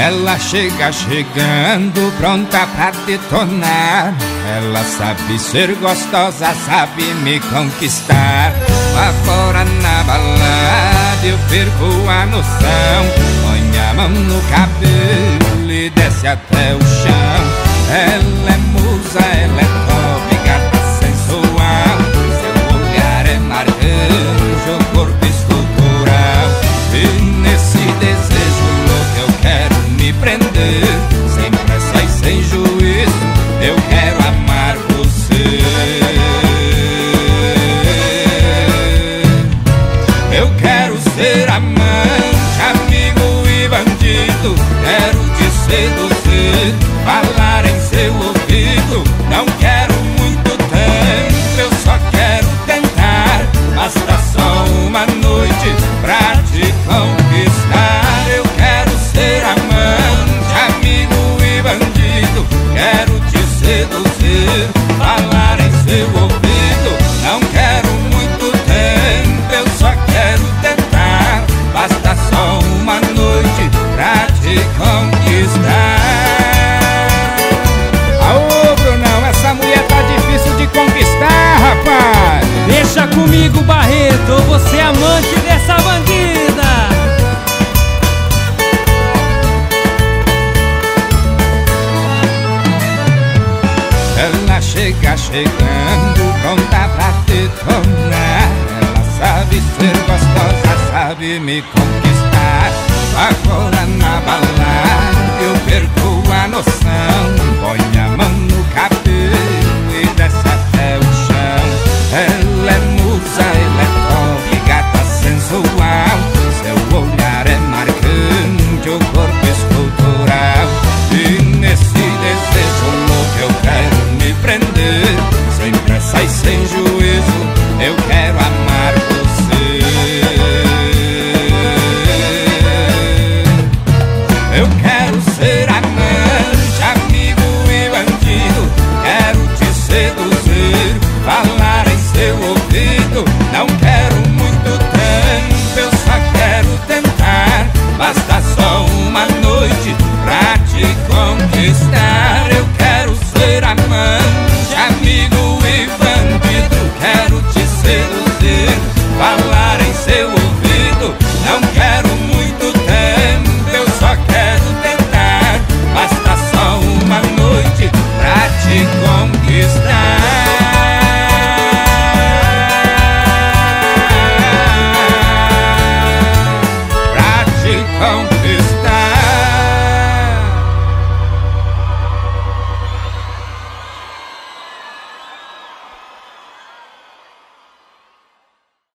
Ela chega chegando, pronta pra detonar. Ela sabe ser gostosa, sabe me conquistar. Lá fora na balada eu perco a noção. Põe a mão no cabelo e desce até o chão. Ela é musa, ela é seduzir, falar em seu ouvido. Não quero muito tempo, eu só quero tentar. Basta só uma noite pra te conquistar. Eu quero ser amante, amigo e bandido. Quero te seduzir, falar Barreto, você é amante dessa bandida. Ela chega chegando, pronta pra detonar. Ela sabe ser gostosa, sabe me conquistar. Agora na balada eu perco a noção. Sem juízo, eu quero amar você. Eu quero ser amante, amigo e bandido. Quero te seduzir, falar em seu ouvido. Não quero muito tempo, eu só quero tentar. Basta só uma noite pra te conquistar. Eu quero ser amante, onde está?